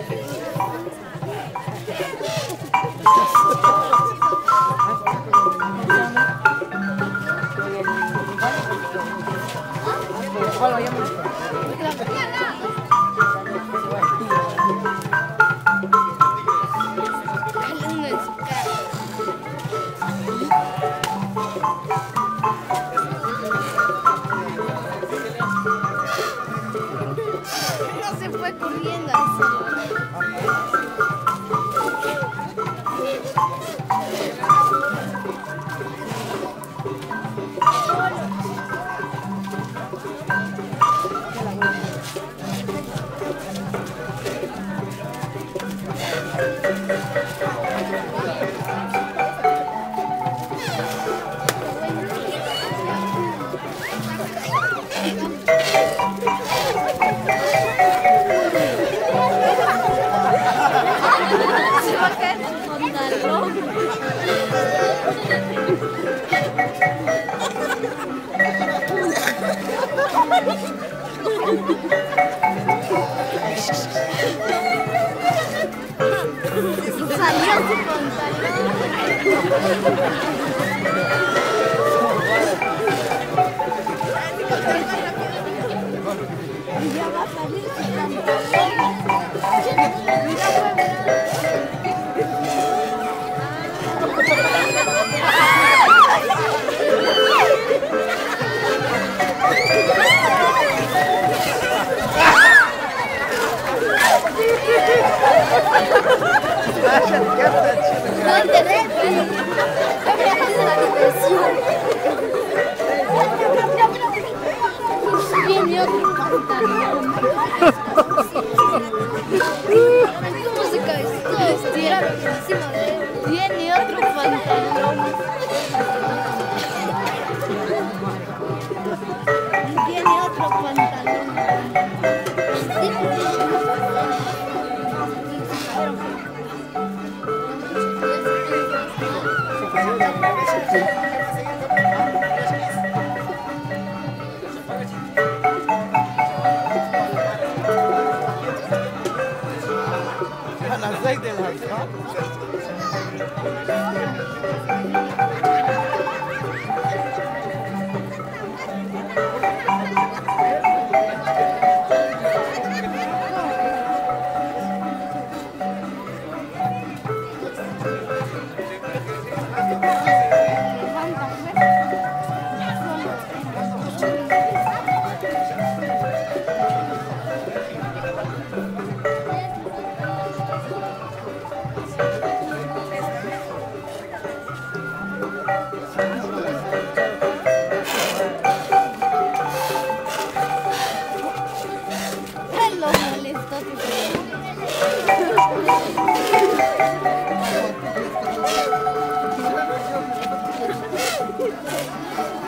No se fue corriendo Thank you. A caer el pantalón. Salió su pantalón. Ya va a salir su pantalón. Viene otro pantalón. Viene otro pantalón. A las take them. Thank you.